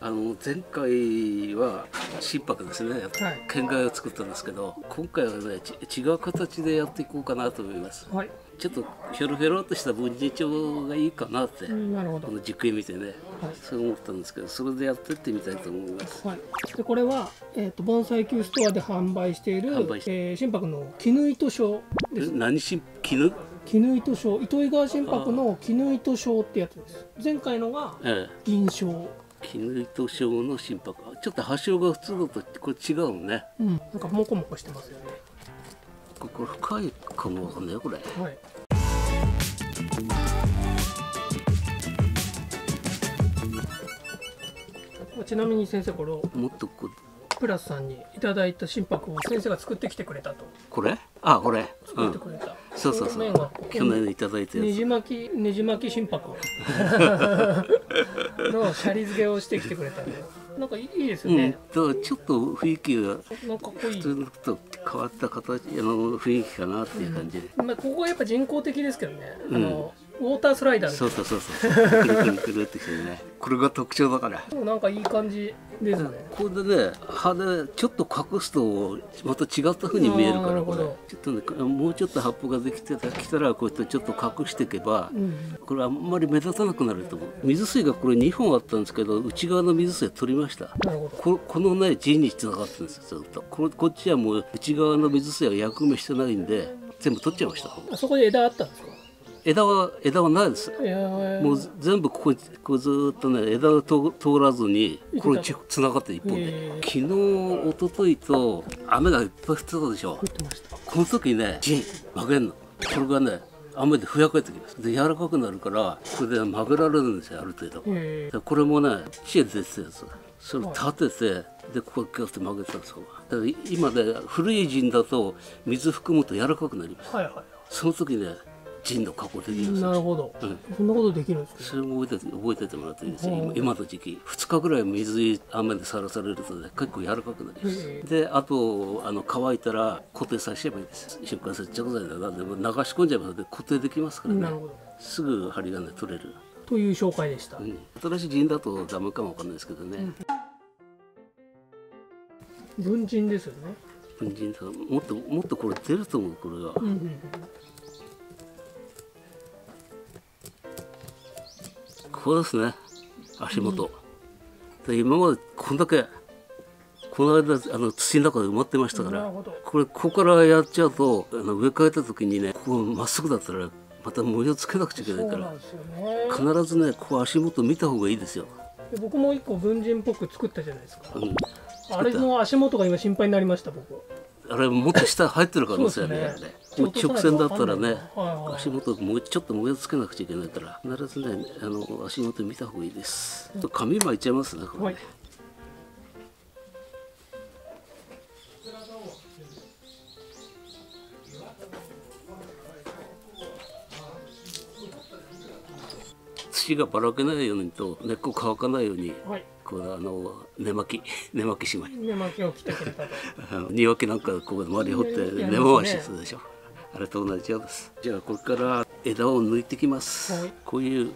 あの前回は心拍ですね、県外を作ったんですけど今回はね違う形でやっていこうかなと思います、はい、ちょっとひょろひょろとした分離帳がいいかなって、うん、この実験見てね、はい、そう思ったんですけどそれでやってってみたいと思います、はい、でこれは、えーと、盆栽球ストアで販売しているえー、心拍の絹糸章です。何し絹？絹糸章糸魚川心拍の絹糸章ってやつです。前回のが銀章、ええ絹糸症の心拍。ちょっと発症が普通だとこれ違うね。うん。なんかモコモコしてますよね。これ深いかもわかんないよこれ。はいちなみに先生これをもっとこプラスさんにいただいた心拍を先生が作ってきてくれたと。これ？あこれ。作ってくれた、うん、そうそうそう。去年いただいたねじ巻きねじ巻き心拍 のシャリ付けをしてきてくれたんで。なんかいいですよね、うん、ちょっと雰囲気が普通のと変わった形あの雰囲気かなっていう感じで、うん、まあ、ここはやっぱ人工的ですけどね、あのウォータースライダーそうそうそうそう。くるくるくるってきてね。これが特徴だから。なんかいい感じですね。これでね葉でちょっと隠すとまた違ったふうに見えるからこれ。ちょっとねもうちょっと葉っぱができてきたらこうやってちょっと隠していけば、うん、これあんまり目立たなくなると思う。水水がこれ2本あったんですけど内側の水水取りました。ここのね地につながってるんですよずっと。ここっちはもう内側の水水は役目してないんで全部取っちゃいましたあそこで枝あったんですか？枝は枝はないです。もう全部こここうずっとね枝を通らずにこれつながって一本で。昨日一昨日と雨がいっぱい降ってたでしょ。この時ねジン曲げんの。これがね雨でふやかれてきます。で柔らかくなるからこれで曲げられるんですよある程度。でこれもね知恵出てたやつ。それ立ててでこここうやって曲げてたんですよ。だから今で古い陣だと水含むと柔らかくなります。はいはい、その時ね人の加工できるなるほど、うん、そんなことできるんです、ね、それも覚えて覚えててもらっていいですよ今の時期2日ぐらい水雨でさらされるとね結構柔らかくなります。であとあの乾いたら固定させればいいです出荷接着剤で。なんでも流し込んじゃえば固定できますからね。すぐ針金取れる。という紹介でした、うん、新しい陣だとダメかもわかんないですけどね、うん、文人ですよね。文人さもっともっとこれ出ると思うこれが、うんうんうんここですね足元、うん、で今までこんだけこの間あの土の中で埋まってましたからこれここからやっちゃうとあの植え替えた時にねここまっすぐだったらまた模様つけなくちゃいけないから、ね、必ずねここ足元見た方がいいですよ僕も一個文人っぽく作ったじゃないですか、うん、あれの足元が今心配になりました僕。あれもっと下入ってる可能性あるよね直線だったらね、足元もうちょっと模様つけなくちゃいけないから必ずねあの足元見た方がいいです、うん、紙巻いちゃいますねこれ、はい。土がばらけないようにと根っこ乾かないように、はい。こうあの根巻き 根巻きしまい。根巻きを着てくれたと。庭木なんかこう周り掘って根回しするでしょ、あれと同じようです。じゃあこれから枝を抜いてきます、はい、こういう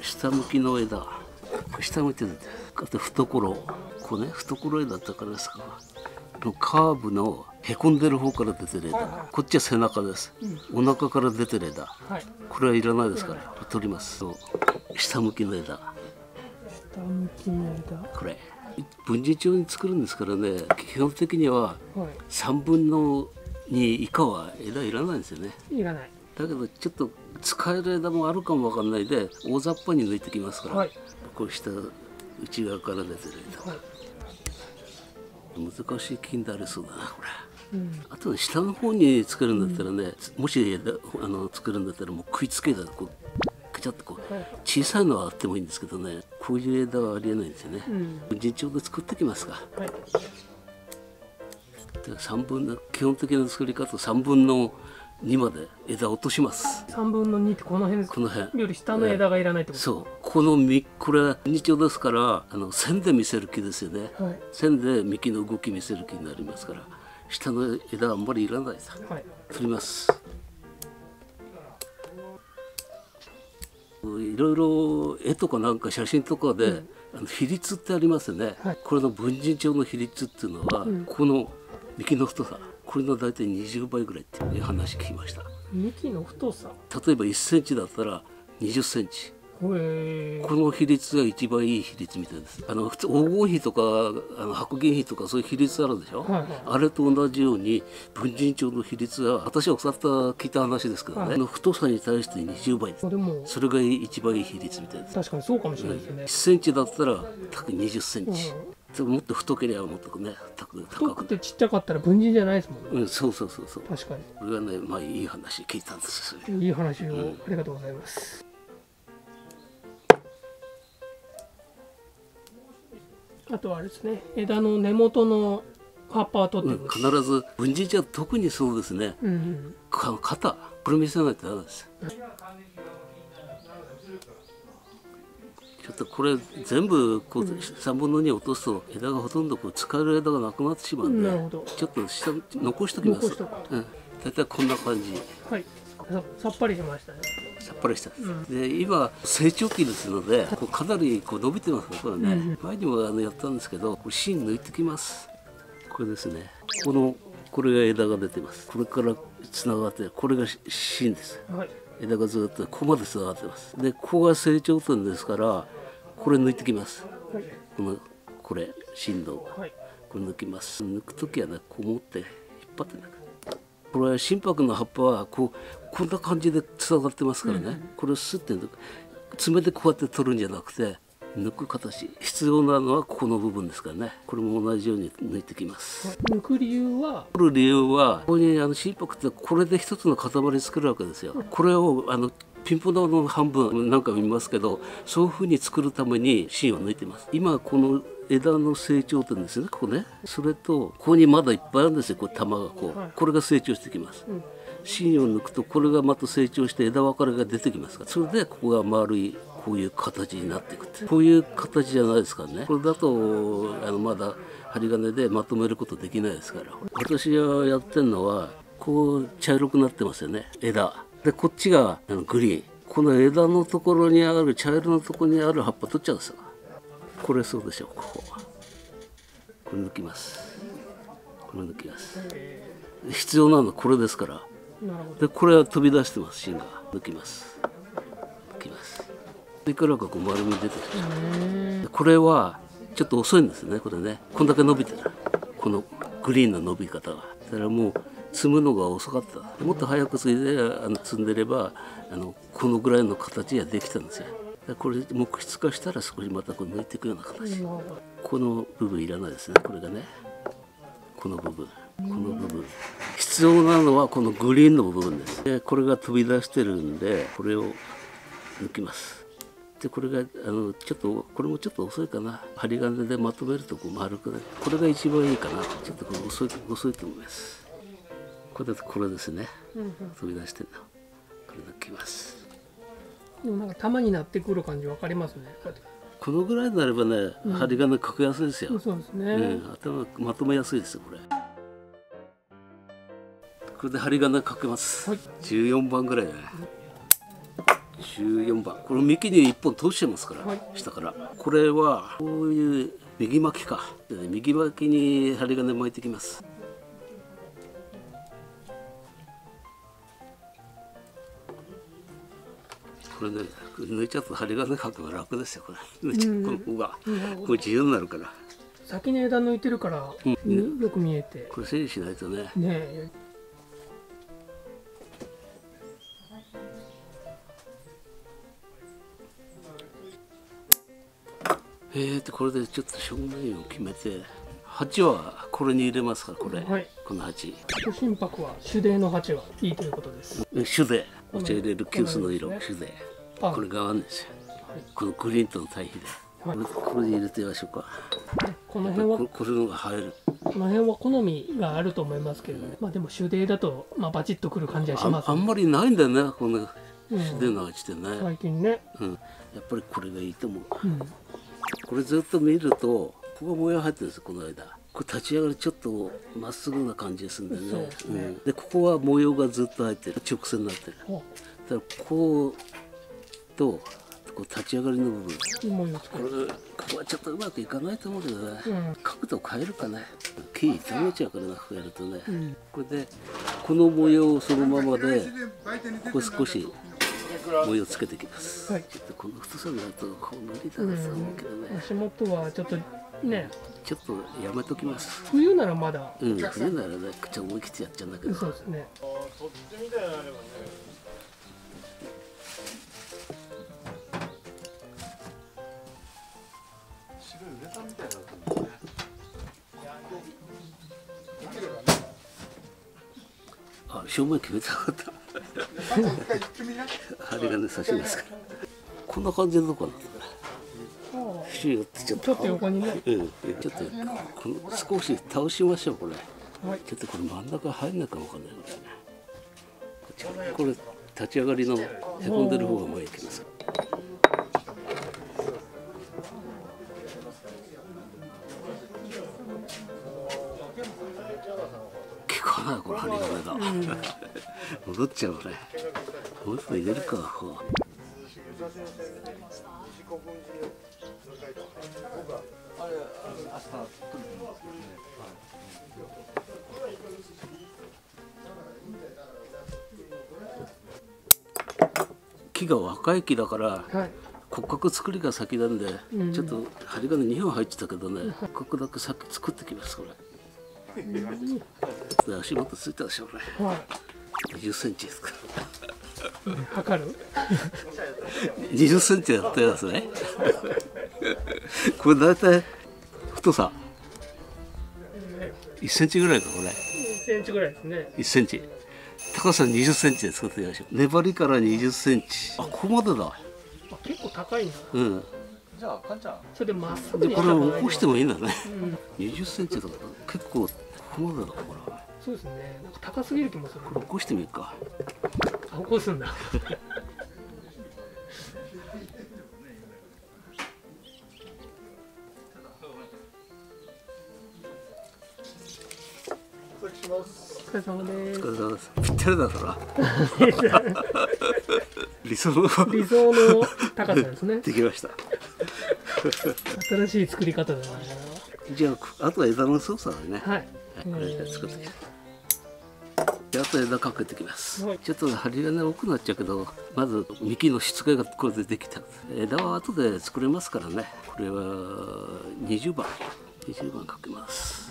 下向きの枝。下向いてるあと懐。こうね。懐枝ってからですか。のカーブのへこんでる方から出てる枝、はいはい、こっちは背中です、うん、お腹から出てる枝、はい、これはいらないですから。取ります。そう。下向きの枝。下向きの枝。これ。分離帳に作るんですからね。基本的には3分の2以下は枝いらないんですよね。いらない。だけどちょっと使える枝もあるかもわかんないで大雑把に抜いてきますから、はい、こうした内側から出てる枝、はい、難しい金でありそうだなこれ、うん、あと下の方に作るんだったらね、うん、もし枝あの作るんだったらもう食いつけたこうちょっとこう小さいのはあってもいいんですけどねこういう枝はありえないんですよね、うん、順調で作ってきますか、はい、3分の基本的な作り方3分の2まで枝落とします。3分の2ってこの辺この辺。より下の枝がいらないってこと、そう。この実これ二丁ですからあの線で見せる木ですよね、はい、線で幹の動き見せる木になりますから下の枝はあんまりいらないさ、はい、取ります。いろいろ絵とかなんか写真とかで、うん、あの比率ってありますよね、はい、これの文人帳の比率っていうのは、うん、この幹の太さこれの大体20倍ぐらいっていう話聞きました。幹の太さ？例えば1センチだったら20センチこの比率が一番いい比率みたいです。あの普通黄金比とかあの白銀比とかそういう比率あるでしょ、はい。はい、あれと同じように文人帳の比率は私は教わった聞いた話ですけどね、はい、の太さに対して20倍です。それが一番いい比率みたいです。確かにそうかもしれないですね、1センチだったら高20センチ、うん、もっと太ければもっとね高く。太くてちっちゃかったら文人じゃないですもんね、うん、そうそうそうそう。確かに。これはねまあいい話聞いたんですいい話を、ありがとうございますあとはあれですね枝の根元の葉っぱは取って、うん、必ず文人茶特にそうですね、うん、肩これ見せないとダメです、うん、ちょっとこれ全部こう3分の2落とすと枝がほとんどこう使える枝がなくなってしまうんで、ちょっと下残しときます、うん、大体こんな感じ。はい。さっぱりしましたねぱりした、うん、で今成長期ですのでこうかなりこう伸びてますねこれね、うん、前にもあのやったんですけどこれ芯抜いてきます。これですね。このこれが枝が出てます。これからつながってこれが芯です、はい、枝がずっとここまでつながってます。でここが成長点ですからこれ抜いてきます、はい、このこれ振動、はい、これ抜きます。抜く時はねこう持って引っ張って抜くこれは心拍の葉っぱはこうこんな感じでつながってますからね、うん、これをすって爪でこうやって取るんじゃなくて抜く形。必要なのはここの部分ですからね。これも同じように抜いてきます。抜く理由は？取る理由はここにあの心拍ってこれで一つの塊作るわけですよ、これをあのピンポン玉の半分なんか見ますけどそういうふうに作るために芯を抜いてます。今この枝の成長点ですねここね。それとここにまだいっぱいあるんですよこれ玉がこう、はい、これが成長してきます、うん。芯を抜くとこれがまた成長して枝分かれが出てきますから。それでここが丸いこういう形になっていくこういう形じゃないですからね。これだとあのまだ針金でまとめることできないですから。私がやってるのはこう茶色くなってますよね枝。でこっちがグリーン。この枝のところにある茶色のところにある葉っぱ取っちゃうんですよこれそうでしょうこここれ抜きます。これ抜きます。必要なのはこれですから。でこれは飛び出してます芯が。抜きます。抜きます。それからがこう丸み出てきてこれはちょっと遅いんですね。これね。こんだけ伸びてる。このグリーンの伸び方がだからもう積むのが遅かった。もっと早く積んであの積んでればあのこのぐらいの形ができたんですよこれ木質化したら少しまたこう抜いていくような形。この部分いらないですねこれがね。この部分。この部分。必要なのはこのグリーンの部分です。でこれが飛び出してるんでこれを抜きます。でこれがあのちょっとこれもちょっと遅いかな。針金でまとめるとこう丸くなる。これが一番いいかな。ちょっとこれ遅い遅いと思います。これこれですね、飛び出してるの。これ抜きますでもなんか玉になってくる感じわかりますね。このぐらいになればね、針金かけやすいですよ、そうですね、うん、頭まとめやすいですよこれ。これで針金かけます、はい、14番ぐらいだね。14番。これ幹に1本通してますから、はい、下から。これはこういう右巻きか。右巻きに針金巻いてきますこれね抜いちゃうと針金かくのが楽ですよこれ。抜いちゃうこの方が、これ自由になるから。先に枝抜いてるから、うん、よく見えて。これ整理しないとね。ね。えーとこれでちょっと正面を決めて。鉢はこれに入れますからこれ、はい、この鉢。心拍は手泥の鉢はいいということです。手泥お茶入れる急須の色、ね、手泥これが合うんですよ、はい、このグリーンとの対比で、はい、これに入れてみましょうか。この辺は。これのが映える。この辺は好みがあると思いますけどね、まあでも手泥だとまあバチッとくる感じはします、ね、あんまりないんだよねこの手泥の味ってね、うん、最近ね、うん、やっぱりこれがいいと思う、うん。これずっと見るとここが模様入ってるんですこの間。これ立ち上がりちょっとまっすぐな感じですんでね。で、ね。うん、でここは模様がずっと入ってる。直線になってる。だからこうとこう立ち上がりの部分。これここはちょっとうまくいかないと思うけどね、うん、角度変えるかね。木傷めちゃうからなやるとね、うん、これでこの模様をそのままでこう少し模様つけていきます、はい、ちょっとこの太さになるとこう無理だなと思うけどね、うん、足元はちょっとね。ちょっとやめときます。冬ならまだ。うん冬ならね口思い切ってやっちゃうんだけど。そうですね正面決めたかった。針金刺しますから。こんな感じのとこなんだ。ちょっと横にね、うん、ちょっとこの少し倒しましょうこれ、はい、ちょっとこれ真ん中入んないかもわかんないね。これ立ち上がりのへこんでる方が前行きます戻っちゃうね。もう一個入れるかこう木が若い木だから、はい、骨格作りが先なんで、うん、ちょっと針金2本入ってたけどね、骨格だけ先作ってきますこれ、うん、足元ついたでしょこれ、はい、20センチですか。測る？20センチやったやつね。これ大体太さ。1センチぐらいかこれ。1センチぐらいですね。1センチ。高さ20センチで作ってみましょう粘りから20センチ。あここまでだ。結構高いんだうん。じゃあかんちゃん。それでまっすぐこれ起こしてもいいんだね、うん、20センチとか結構ここまでだからそうですねなんか高すぎる気もするこれ起こしてみるか起こすんだお疲れ様です。お疲れ様です。ぴったりだから。理想の理想の高さですね。できました。新しい作り方だな。じゃああとは枝の操作だね。はい。これで作ってきあと枝かけてきます、はい、ちょっと針金多くなっちゃうけどまず幹の質がこれでできた。枝は後で作れますからね。これは20番。20番かけます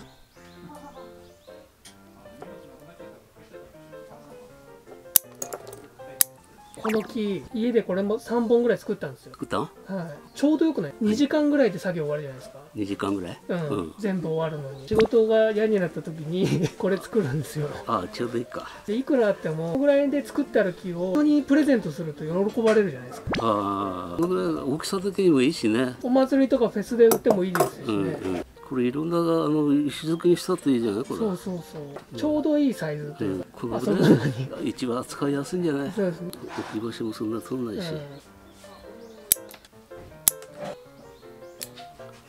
この木家でこれも3本ぐらい作ったんですよ。作った？はい。ちょうどよくない？2時間ぐらいで作業終わるじゃないですか。2時間ぐらい、うん、うん、全部終わるのに。仕事が嫌になった時に これ作るんですよ。ああちょうどいいか。でいくらあってもこのぐらいで作ってある木を人にプレゼントすると喜ばれるじゃないですか。ああ。このぐらい大きさ的にもいいしね。お祭りとかフェスで売ってもいいですしね、うんうんこれいろんなあの石造きにしたっていいじゃない？これ。そうそうそう、ちょうどいいサイズという。か、うん、このぐらい一番扱いやすいんじゃない？そうですね置き場所もそんな取らないし、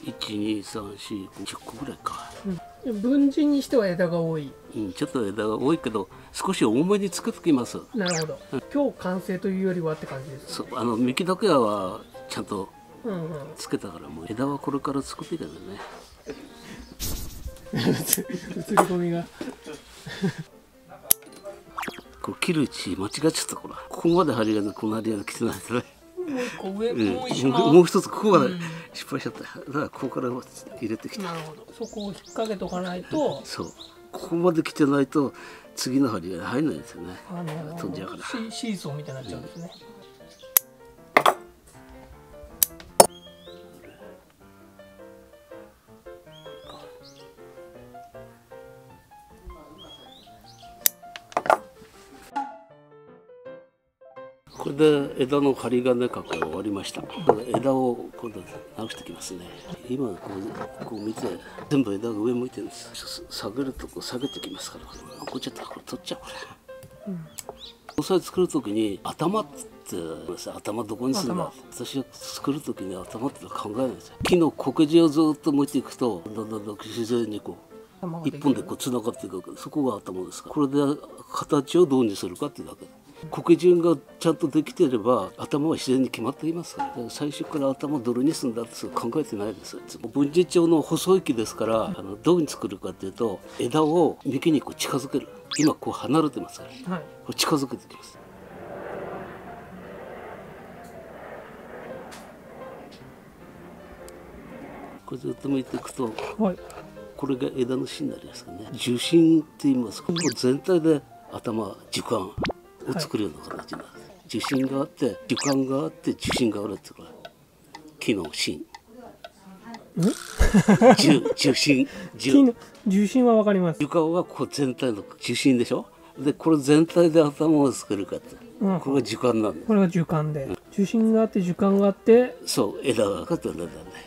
一二三四五十個ぐらいか、うん、分人にしては枝が多い、うん、ちょっと枝が多いけど少し多めに作ってきます。なるほど、うん、今日完成というよりはって感じです、ね、そうあの幹だけはちゃんとつけたからもう枝はこれから作っていかないね映り込みが。これ切る位置間違っちゃったこらここまで針金この針金来てないとね。もう一個上、うん、もう一つここまで失敗しちゃった、だからここから入れてきた。なるほど。そこを引っ掛けとかないと。そう。ここまで来てないと次の針が入らないんですよね、あのー、飛んじゃうから。シーソーみたいになっちゃうんですね、うんこれで枝の針金加工終わりました。枝を今度直してきますね。今こうこう見て全部枝が上向いてるんです。下げるとこう下げてきますからこっちゃったこれ取っちゃうこれ、うん、盆栽作る時に頭って頭どこにするんだ。私は作る時に頭って考えないんですよ。木のこけ地をずっと向いていくとだんだんだん自然にこう一本でこうつながっていくわけそこが頭ですから。これで形をどうにするかっていうだけ苔順がちゃんとできてれば頭は自然に決まっています。から最初から頭を泥にすんだって考えてないです。文治町の細い木ですから、あのどうに作るかっていうと枝を幹にこう近づける。今こう離れてます。から、はい、これ近づけてきます。これずっと向いていくと、はい、これが枝の芯になりますかね。重心って言いますか、ここ全体で頭樹幹を作るような形になる、はい、樹心があって樹幹があって樹心があるってこれ木の芯。重重心重重心はわかります。樹幹はこう全体の重心でしょ？でこれ全体で頭を作るかって、うん、これが樹幹なんだ。これが樹幹で、うん、重心があって樹幹があって。そう枝があって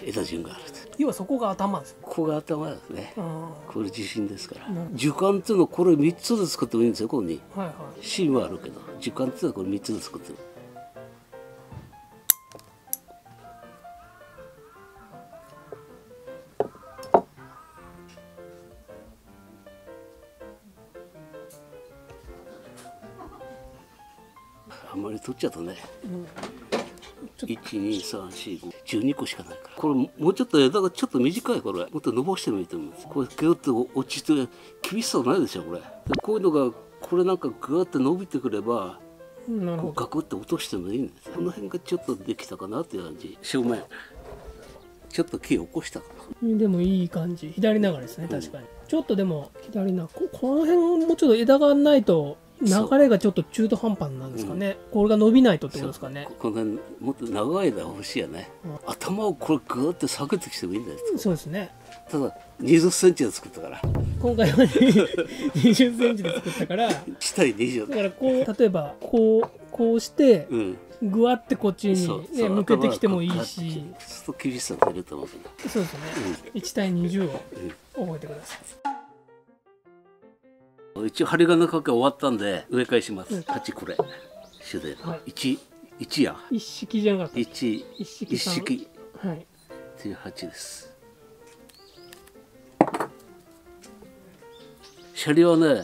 枝順がある要はそこが頭ですここが頭ですね、これ地震ですから、樹幹っていうのはこれ3つで作ってもいいんですよここに、はいはい、芯はあるけど樹幹っていうのはこれ3つで作ってるっちゃうと。ね、うん1234512個しかないから。これもうちょっと枝がちょっと短いこれ。もっと伸ばしてもいいと思うんです。これギュッと落ちて厳しさないでしょこれ。こういうのがこれなんかグワって伸びてくればこうガクって落としてもいいんです。この辺がちょっとできたかなっていう感じ。正面。ちょっと木起こしたかな。でもいい感じ。左流れですね確かに、うん、ちょっとでも左なここの辺もうちょっと枝がないと流れがちょっと中途半端なんですかね、これが伸びないとってことですかね。このもっと長い間欲しいよね、うん、頭をこれグーって下げてきてもいいんだよそうですね。ただ20センチで作ったから。今回は20センチで作ったから。下対20だからこう例えばこうこうして、うん。ぐわってこっちに、ね、向けてきてもいいし。そう厳しさ出ると思うけど。そうですね、うん、1対20を覚えてください、一応針金かけ終わったんで植え替えします。八、これ。種で、はい、一一や。一式じゃなかった。一一式。はい。っていう八です。シャリはねもう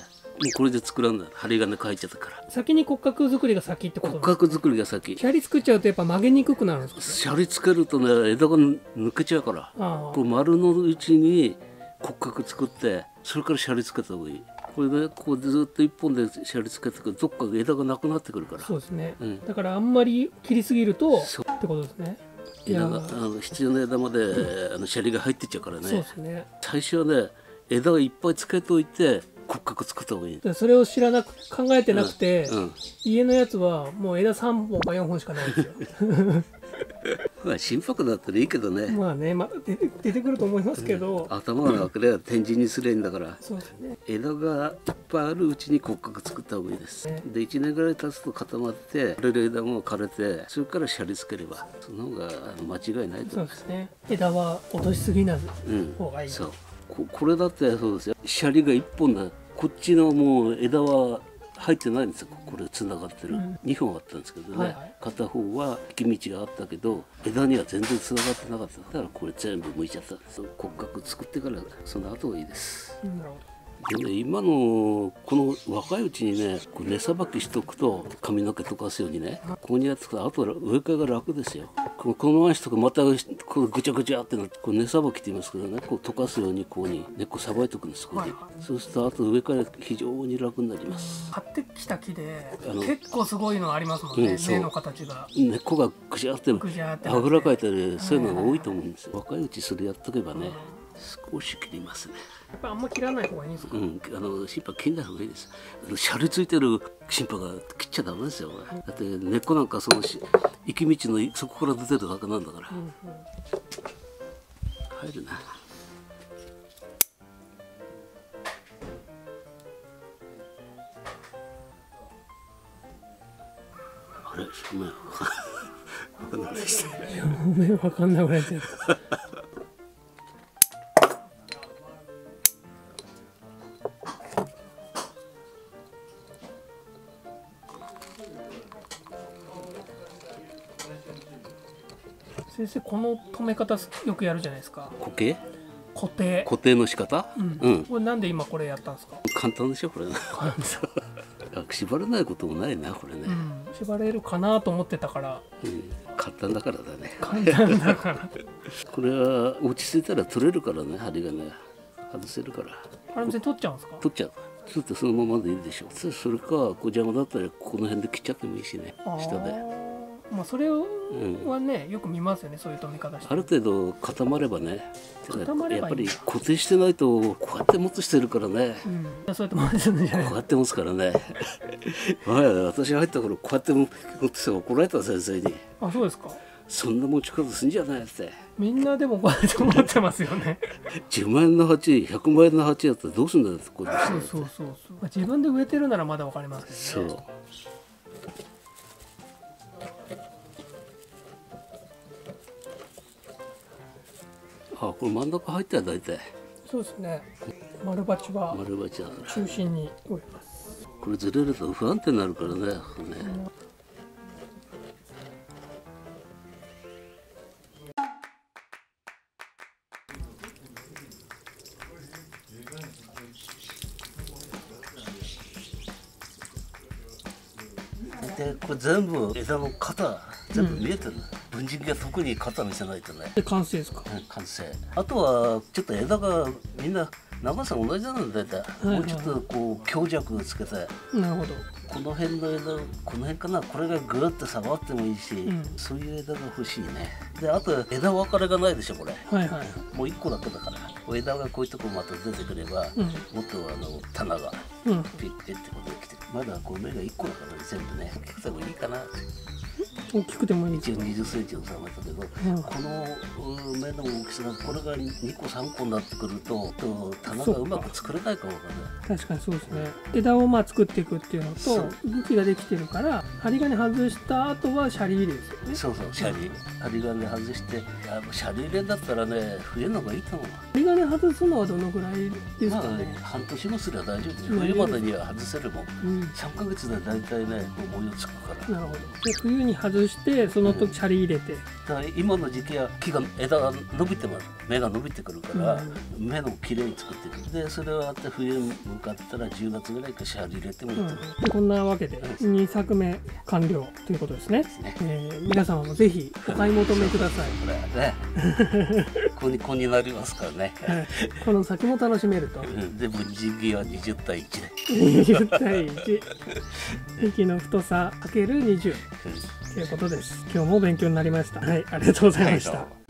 これで作らんだ針金書いちゃったから。先に骨格作りが先ってこと骨格作りが先。シャリ作っちゃうとやっぱ曲げにくくなるんですか、ね、シャリつけるとね枝が抜けちゃうから。こう丸のうちに骨格作ってそれからシャリつけた方がいいこれねこうずっと一本でシャリ付けてくるどっか枝がなくなってくるから。そうですね、うん、だからあんまり切りすぎるとってことですね。枝があの必要な枝まで、あのシャリが入ってっちゃうからね。そうですね。最初はね枝をいっぱいつけといて骨格作った方がいいそれを知らなく考えてなくて、うんうん、家のやつはもう枝3本か4本しかないんですよ。まあ心拍だったらいいけどね。まあねまた出て出てくると思いますけど、うん、頭がなければ展示にすればいいんだから。そうですね。枝がいっぱいあるうちに骨格作った方がいいです、ね、で1年ぐらい経つと固まって枯れる枝も枯れてそれからシャリつければその方が間違いないと思います。そうですね。枝は落としすぎな方がいい、うん、そう。ここれだってそうですよ。シャリが1本だこっちのもう枝は入ってないんですよ。これつながってる、うん、2本あったんですけどね、はいはい、片方は行き道があったけど枝には全然つながってなかった。だからこれ全部剥いちゃった。骨格作ってからその後がいいです、なるほどでね今のこの若いうちにね根さばきしとくと髪の毛溶かすようにねここにやってくとあとは植え替えが楽ですよ。このこのまましとくまたこうぐちゃぐちゃってなってこう根さばきって言いますけどねこう溶かすようにこうに根っこさばいとくんですここに、そうするとあと植え替え非常に楽になります。買ってきた木で結構すごいのありますもんね、うん、根の形が。根っこがぐしゃってあぐらかいたりそういうのが多いと思うんですよ、若いうちそれやっとけばね、少し切りますねやっぱあんま切らない方がいいんですか？うん、あの心拍切んない方がいいです。シャリついてる心拍が切っちゃダメですよ。だって根っこなんかその行き道のそこから出てるだけなんだから。うんうん、入るな。あれ？正面わかんないでした。正面わかんなくな生この止め方よくやるじゃないですか。固形？固定。固定の仕方、うん、うん、これなんで今これやったんですか？簡単でしょこれ。縛れないこともないなこれね、うん、縛れるかなと思ってたから。うん、簡単だからだね。簡単だから。これは落ち着いたら取れるからね針金。が外せるから。あれ取っちゃうんですか？取っちゃう。取ってそのままでいいでしょ。そそれかこう邪魔だったらこの辺で切っちゃってもいいしね。下で。まあそれはね、よく見ますよねそういう止め方して。ある程度固まればね。固まればやっぱり固定してないとこうやって持つしてるからね。うん、そうやって回すんじゃない。こうやって持つからね。前私入った頃こうやって持ってて怒られた先生に。あそうですか。そんな持ち方すんじゃないって。みんなでもこうやって思ってますよね。10万円の鉢100万円の鉢やったらどうすんだよってことして。そうそうそうそう、まあ、自分で植えてるならまだわかりますけどね。そうあこれ真ん中入ったら大体。そうですね。丸鉢は丸鉢だから中心にこれずれると不安定になるからねね全部枝の肩全部見えてる、文人が特に肩見せないとね。で完成ですか？うん完成。あとはちょっと枝がみんな長さ同じなんだよ大体、いはい。もうちょっとこう強弱つけて。なるほど。この辺の枝この辺かな？これがグーッと下がってもいいし、ん。そういう枝が欲しいねであと枝分かれがないでしょこれ。はいはい。もう1個だけだから。枝がこういうとこまた出てくれば、うん。もっとあの棚がうん。ピッてってことが来てまだこう芽が1個だからね全部ね。大きくてもいいかなって大きくてもいいです一応2 0センチの差がたけど、うん。このうん芽の大きさがこれが2個3個になってくるとと棚がうまく作れないかもわかんない。確かにそうですね。枝をまあ作っていくっていうのとそう。茎ができてるから針金外した後はシャリ入れですよね。そうそうシャリ。針金外していやシャリ入れだったらね冬の方がいいと思う。針金外すのはどのぐらいですまあかね、半年もすれば大丈夫。うん冬までには外せるもん。うん。3ヶ月で大体ねもう模様つくから。なるほど。で冬に外してその時シャリ入れて、だから今の時期は木が枝が伸びてます。芽が伸びてくるから、芽のきれいに作っていくでそれをあって冬に向かったら10月ぐらいからシャリ入れてもいいと。うん。こんなわけで2作目完了ということですね、ね。えー皆様もぜひお買い求めください、これはね ここにこになりますからね、はい。この先も楽しめると。うん。で文人技は20対1で、20対1幹の太さ ×20 ということです。今日も勉強になりました。はいありがとうございました、はい